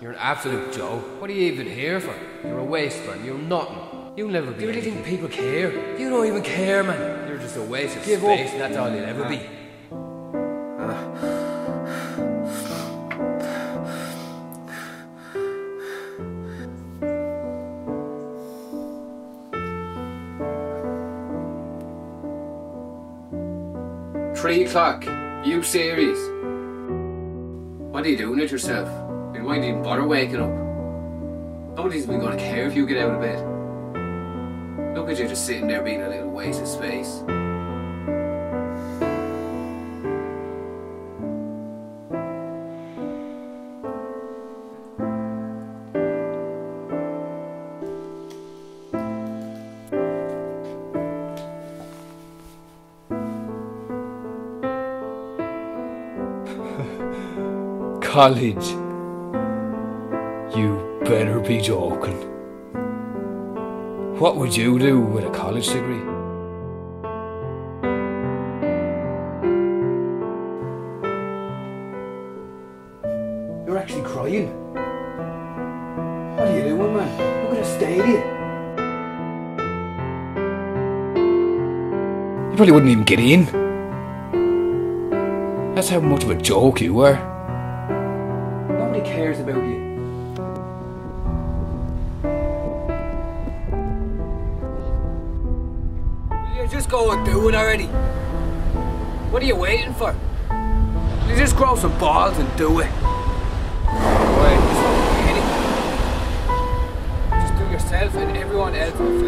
You're an absolute joke. What are you even here for? You're a waste, man. You're nothing. You'll never be. Do you really anything. think people care? You don't even care, man. You're just a waste of Give space, up. and that's all you'll ever be. Three o'clock. You serious? What are you doing it yourself? You might even bother waking up. Nobody's even gonna care if you get out of bed. Look at you just sitting there being a little waste of space. College. You better be joking. What would you do with a college degree? You're actually crying. What are you doing, man? Look at the stadium. You probably wouldn't even get in. That's how much of a joke you were. Cares about you. You just go and do it already. What are you waiting for? You just grow some balls and do it. Wait, just. Just do yourself and everyone else.